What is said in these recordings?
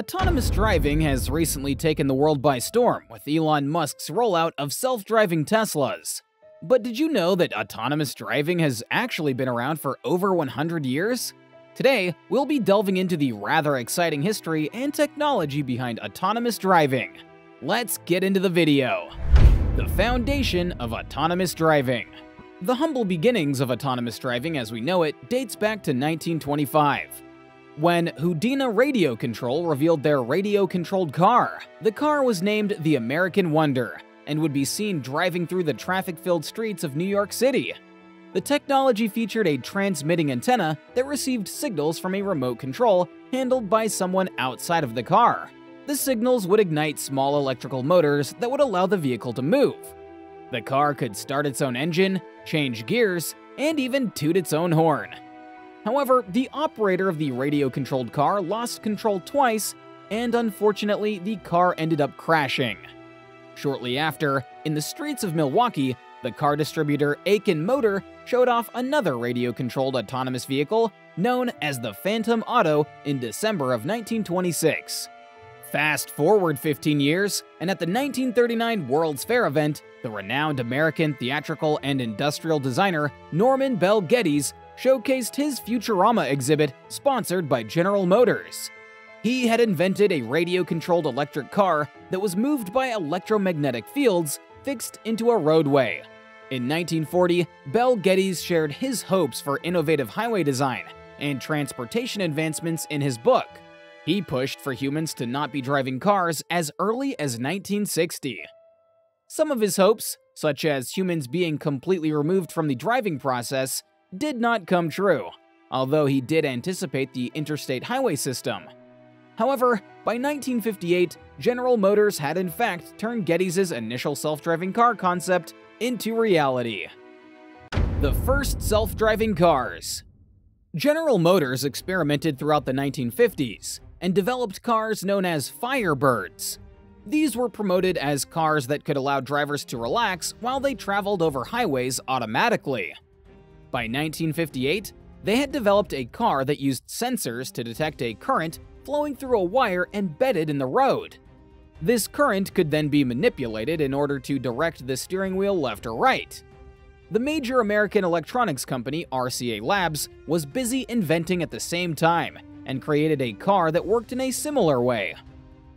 Autonomous driving has recently taken the world by storm with Elon Musk's rollout of self-driving Teslas. But did you know that autonomous driving has actually been around for over 100 years? Today, we'll be delving into the rather exciting history and technology behind autonomous driving. Let's get into the video. The foundation of autonomous driving. The humble beginnings of autonomous driving as we know it dates back to 1925 when Houdina Radio Control revealed their radio-controlled car. The car was named the American Wonder and would be seen driving through the traffic-filled streets of New York City. The technology featured a transmitting antenna that received signals from a remote control handled by someone outside of the car. The signals would ignite small electrical motors that would allow the vehicle to move. The car could start its own engine, change gears, and even toot its own horn. However, the operator of the radio-controlled car lost control twice, and unfortunately, the car ended up crashing. Shortly after, in the streets of Milwaukee, the car distributor Achen Motor showed off another radio-controlled autonomous vehicle known as the Phantom Auto in December of 1926. Fast forward 15 years, and at the 1939 World's Fair event, the renowned American theatrical and industrial designer Norman Bel Geddes showcased his Futurama exhibit sponsored by General Motors. He had invented a radio-controlled electric car that was moved by electromagnetic fields fixed into a roadway. In 1940, Bel Geddes shared his hopes for innovative highway design and transportation advancements in his book. He pushed for humans to not be driving cars as early as 1960. Some of his hopes, such as humans being completely removed from the driving process, did not come true, although he did anticipate the interstate highway system. However, by 1958, General Motors had in fact turned Geddes' initial self-driving car concept into reality. The first self-driving cars General Motors experimented throughout the 1950s and developed cars known as Firebirds. These were promoted as cars that could allow drivers to relax while they traveled over highways automatically. By 1958, they had developed a car that used sensors to detect a current flowing through a wire embedded in the road. This current could then be manipulated in order to direct the steering wheel left or right. The major American electronics company, RCA Labs, was busy inventing at the same time and created a car that worked in a similar way.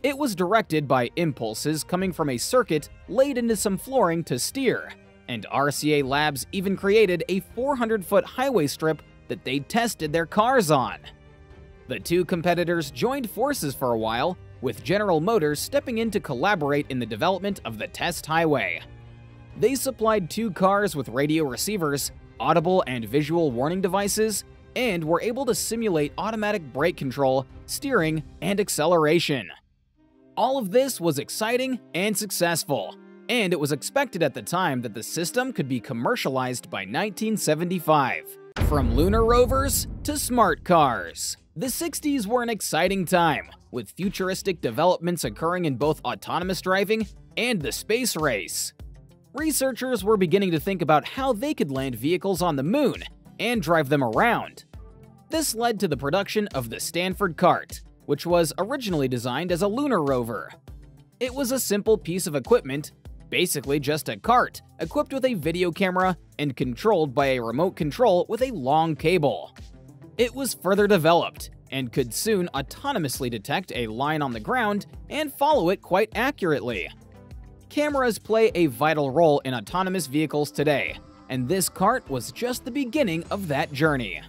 It was directed by impulses coming from a circuit laid into some flooring to steer, and RCA Labs even created a 400-foot highway strip that they tested their cars on. The two competitors joined forces for a while, with General Motors stepping in to collaborate in the development of the test highway. They supplied two cars with radio receivers, audible and visual warning devices, and were able to simulate automatic brake control, steering, and acceleration. All of this was exciting and successful, and it was expected at the time that the system could be commercialized by 1975. From lunar rovers to smart cars. The 60s were an exciting time, with futuristic developments occurring in both autonomous driving and the space race. Researchers were beginning to think about how they could land vehicles on the moon and drive them around. This led to the production of the Stanford Cart, which was originally designed as a lunar rover. It was a simple piece of equipment basically just a cart, equipped with a video camera and controlled by a remote control with a long cable. It was further developed and could soon autonomously detect a line on the ground and follow it quite accurately. Cameras play a vital role in autonomous vehicles today, and this cart was just the beginning of that journey.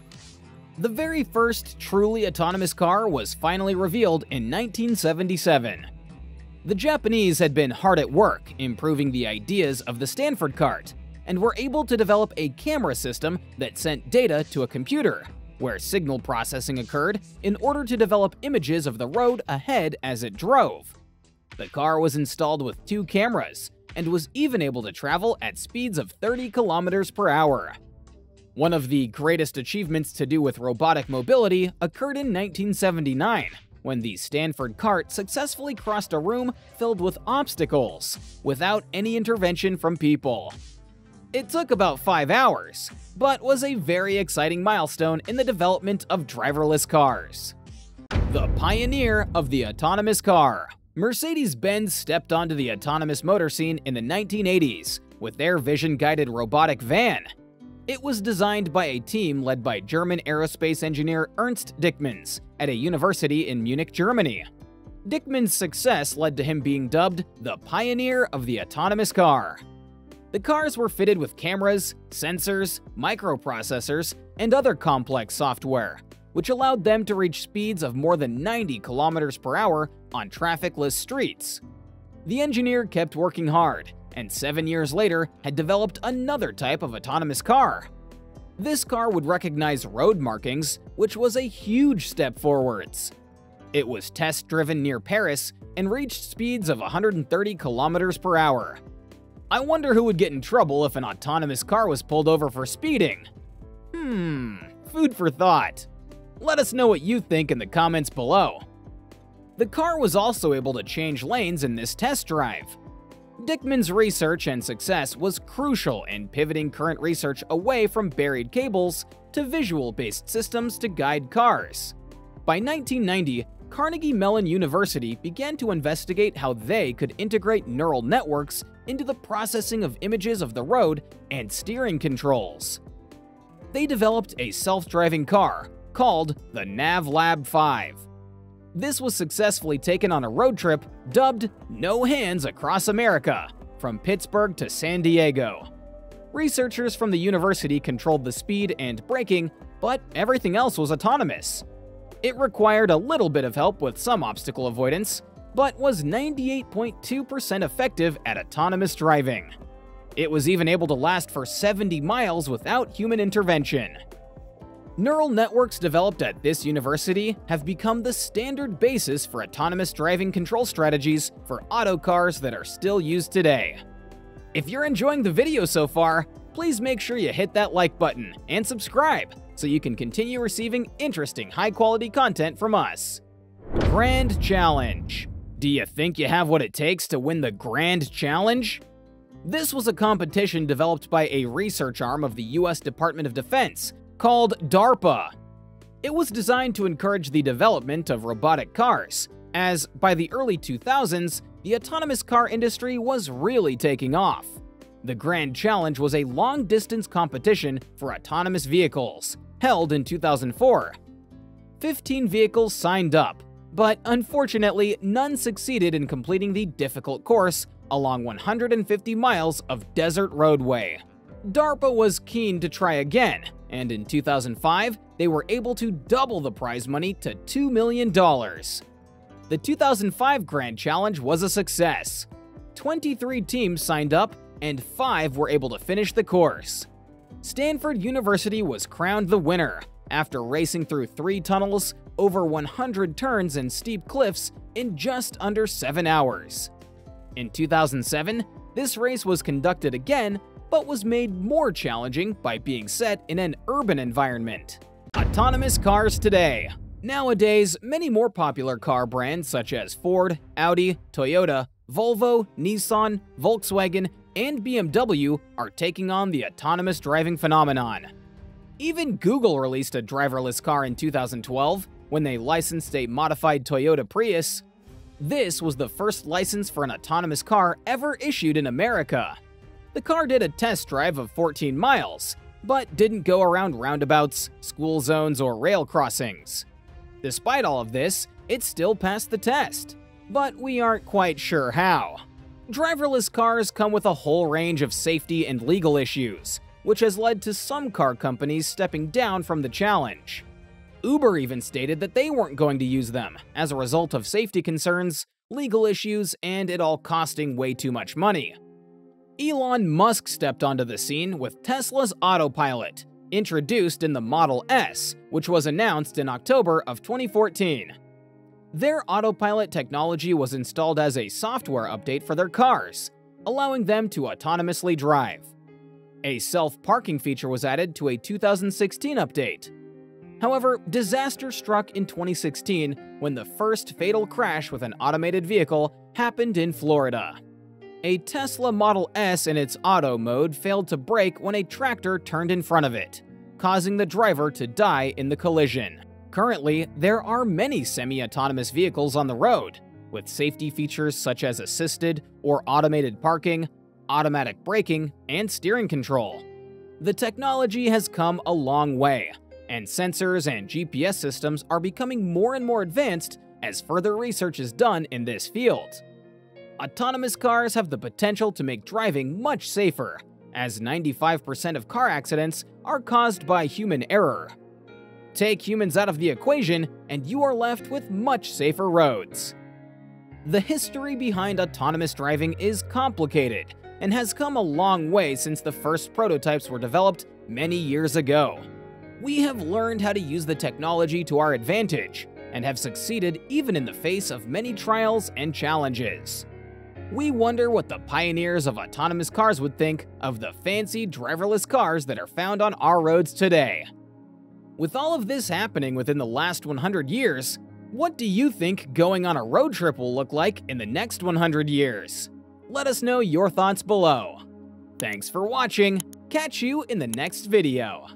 The very first truly autonomous car was finally revealed in 1977. The Japanese had been hard at work improving the ideas of the Stanford cart, and were able to develop a camera system that sent data to a computer, where signal processing occurred in order to develop images of the road ahead as it drove. The car was installed with two cameras, and was even able to travel at speeds of 30 kilometers per hour. One of the greatest achievements to do with robotic mobility occurred in 1979, when the Stanford cart successfully crossed a room filled with obstacles without any intervention from people. It took about five hours, but was a very exciting milestone in the development of driverless cars. The pioneer of the autonomous car. Mercedes-Benz stepped onto the autonomous motor scene in the 1980s with their vision-guided robotic van. It was designed by a team led by German aerospace engineer Ernst Dickmanns at a university in Munich, Germany. Dickmanns' success led to him being dubbed the pioneer of the autonomous car. The cars were fitted with cameras, sensors, microprocessors, and other complex software, which allowed them to reach speeds of more than 90 kilometers per hour on trafficless streets. The engineer kept working hard, and seven years later had developed another type of autonomous car. This car would recognize road markings, which was a huge step forwards. It was test-driven near Paris and reached speeds of 130 kilometers per hour. I wonder who would get in trouble if an autonomous car was pulled over for speeding. Hmm, food for thought. Let us know what you think in the comments below. The car was also able to change lanes in this test drive. Dickmanns' research and success was crucial in pivoting current research away from buried cables to visual-based systems to guide cars. By 1990, Carnegie Mellon University began to investigate how they could integrate neural networks into the processing of images of the road and steering controls. They developed a self-driving car called the NavLab 5. This was successfully taken on a road trip dubbed No Hands Across America from Pittsburgh to San Diego. Researchers from the university controlled the speed and braking, but everything else was autonomous. It required a little bit of help with some obstacle avoidance, but was 98.2% effective at autonomous driving. It was even able to last for 70 miles without human intervention. Neural networks developed at this university have become the standard basis for autonomous driving control strategies for auto cars that are still used today. If you're enjoying the video so far, please make sure you hit that like button and subscribe so you can continue receiving interesting high-quality content from us. Grand Challenge Do you think you have what it takes to win the Grand Challenge? This was a competition developed by a research arm of the US Department of Defense called DARPA. It was designed to encourage the development of robotic cars, as by the early 2000s, the autonomous car industry was really taking off. The Grand Challenge was a long-distance competition for autonomous vehicles, held in 2004. 15 vehicles signed up, but unfortunately, none succeeded in completing the difficult course along 150 miles of desert roadway. DARPA was keen to try again, and in 2005, they were able to double the prize money to $2 million. The 2005 Grand Challenge was a success. 23 teams signed up, and 5 were able to finish the course. Stanford University was crowned the winner after racing through three tunnels, over 100 turns and steep cliffs in just under 7 hours. In 2007, this race was conducted again but was made more challenging by being set in an urban environment. Autonomous cars today. Nowadays, many more popular car brands such as Ford, Audi, Toyota, Volvo, Nissan, Volkswagen, and BMW are taking on the autonomous driving phenomenon. Even Google released a driverless car in 2012 when they licensed a modified Toyota Prius. This was the first license for an autonomous car ever issued in America. The car did a test drive of 14 miles, but didn't go around roundabouts, school zones, or rail crossings. Despite all of this, it still passed the test, but we aren't quite sure how. Driverless cars come with a whole range of safety and legal issues, which has led to some car companies stepping down from the challenge. Uber even stated that they weren't going to use them as a result of safety concerns, legal issues, and it all costing way too much money. Elon Musk stepped onto the scene with Tesla's Autopilot, introduced in the Model S, which was announced in October of 2014. Their autopilot technology was installed as a software update for their cars, allowing them to autonomously drive. A self-parking feature was added to a 2016 update. However, disaster struck in 2016 when the first fatal crash with an automated vehicle happened in Florida. A Tesla Model S in its auto mode failed to brake when a tractor turned in front of it, causing the driver to die in the collision. Currently, there are many semi-autonomous vehicles on the road, with safety features such as assisted or automated parking, automatic braking, and steering control. The technology has come a long way, and sensors and GPS systems are becoming more and more advanced as further research is done in this field. Autonomous cars have the potential to make driving much safer, as 95% of car accidents are caused by human error. Take humans out of the equation, and you are left with much safer roads. The history behind autonomous driving is complicated and has come a long way since the first prototypes were developed many years ago. We have learned how to use the technology to our advantage and have succeeded even in the face of many trials and challenges. We wonder what the pioneers of autonomous cars would think of the fancy driverless cars that are found on our roads today. With all of this happening within the last 100 years, what do you think going on a road trip will look like in the next 100 years? Let us know your thoughts below. Thanks for watching, catch you in the next video.